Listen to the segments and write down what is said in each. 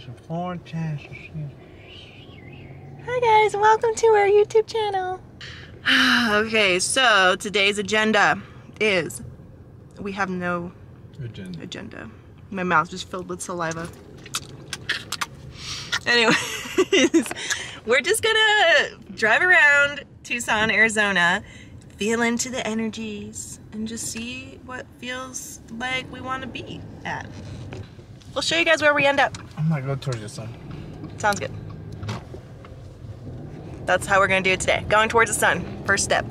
There's a four chances. Hi guys, welcome to our YouTube channel. okay, so today's agenda is we have no Agenda. agenda. My mouth's just filled with saliva. Anyways, we're just gonna drive around Tucson, Arizona, feel into the energies, and just see what feels like we want to be at. We'll show you guys where we end up. I might go towards the sun. Sounds good. That's how we're gonna do it today. Going towards the sun, first step.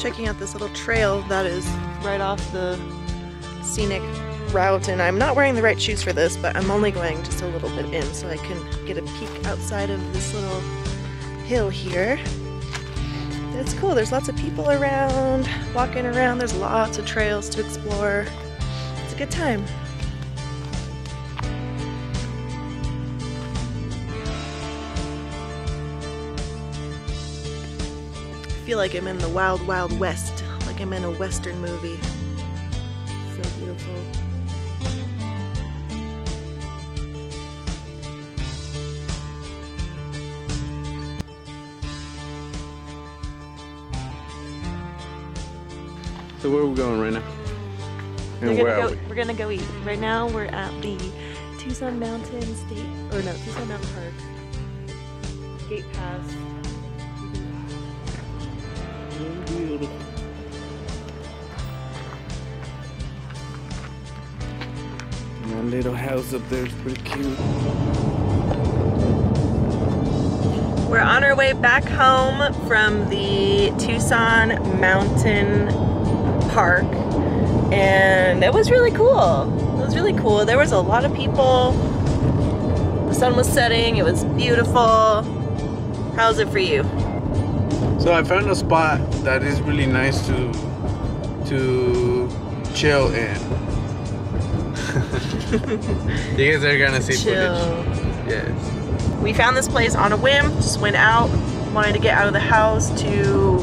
Checking out this little trail that is right off the scenic route and I'm not wearing the right shoes for this but I'm only going just a little bit in so I can get a peek outside of this little hill here. It's cool, there's lots of people around, walking around, there's lots of trails to explore. It's a good time. Feel like I'm in the wild, wild west, like I'm in a western movie. So beautiful. So where are we going right now? And we're where gonna are go, we? We're gonna go eat. Right now we're at the Tucson Mountain State, or no, Tucson Mountain Park. Gate Pass. Beautiful. That little house up there is pretty cute. We're on our way back home from the Tucson Mountain Park, and it was really cool. It was really cool. There was a lot of people. The sun was setting. It was beautiful. How's it for you? So I found a spot that is really nice to to chill in. you guys are gonna see Chill. footage. Yes. We found this place on a whim. Just went out, wanted to get out of the house to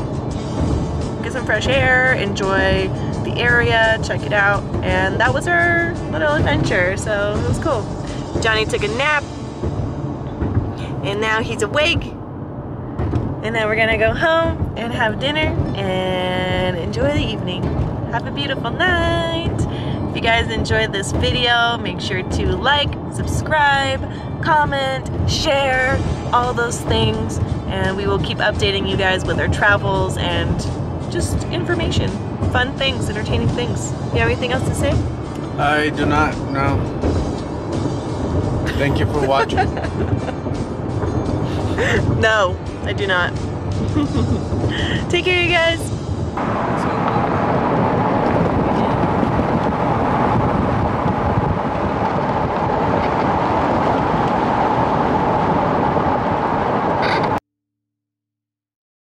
get some fresh air, enjoy the area, check it out, and that was our little adventure. So it was cool. Johnny took a nap, and now he's awake. And then we're gonna go home and have dinner and enjoy the evening. Have a beautiful night. If you guys enjoyed this video, make sure to like, subscribe, comment, share, all those things. And we will keep updating you guys with our travels and just information, fun things, entertaining things. You have anything else to say? I do not no. Thank you for watching. No, I do not. Take care, you guys.